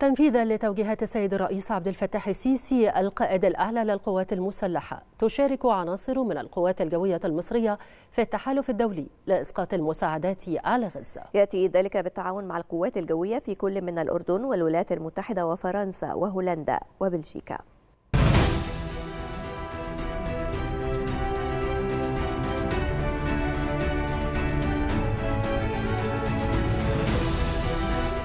تنفيذا لتوجيهات السيد الرئيس عبد الفتاح السيسي القائد الأعلى للقوات المسلحة. تشارك عناصر من القوات الجوية المصرية في التحالف الدولي لإسقاط المساعدات على غزة. يأتي ذلك بالتعاون مع القوات الجوية في كل من الأردن والولايات المتحدة وفرنسا وهولندا وبلجيكا.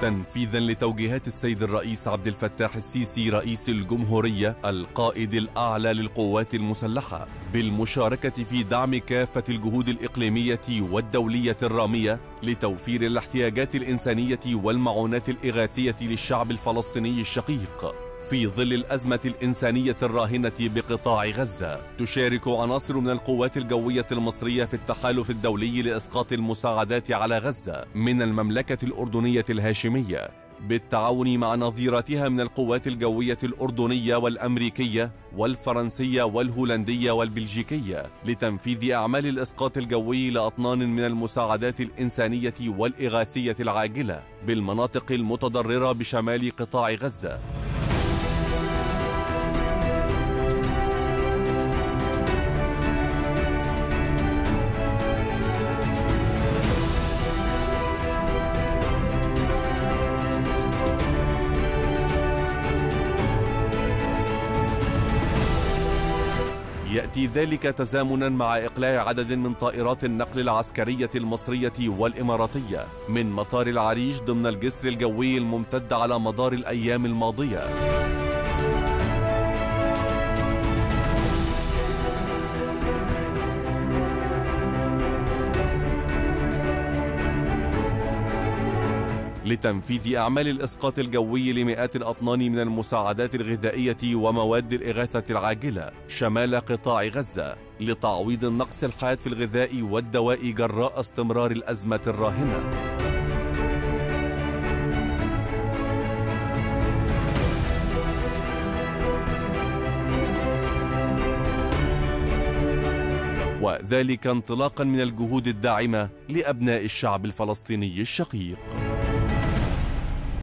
تنفيذا لتوجيهات السيد الرئيس عبد الفتاح السيسي رئيس الجمهورية القائد الأعلى للقوات المسلحة بالمشاركة في دعم كافة الجهود الإقليمية والدولية الرامية لتوفير الاحتياجات الإنسانية والمعونات الإغاثية للشعب الفلسطيني الشقيق. في ظل الأزمة الإنسانية الراهنة بقطاع غزة تشارك عناصر من القوات الجوية المصرية في التحالف الدولي لإسقاط المساعدات على غزة من المملكة الأردنية الهاشمية بالتعاون مع نظيرتها من القوات الجوية الأردنية والأمريكية والفرنسية والهولندية والبلجيكية لتنفيذ أعمال الإسقاط الجوي لأطنان من المساعدات الإنسانية والإغاثية العاجلة بالمناطق المتضررة بشمال قطاع غزة. يأتي ذلك تزامنا مع إقلاع عدد من طائرات النقل العسكرية المصرية والإماراتية من مطار العريش ضمن الجسر الجوي الممتد على مدار الأيام الماضية. لتنفيذ أعمال الإسقاط الجوي لمئات الأطنان من المساعدات الغذائية ومواد الإغاثة العاجلة شمال قطاع غزة لتعويض النقص الحاد في الغذاء والدواء جراء استمرار الأزمة الراهنة. وذلك انطلاقا من الجهود الداعمة لأبناء الشعب الفلسطيني الشقيق.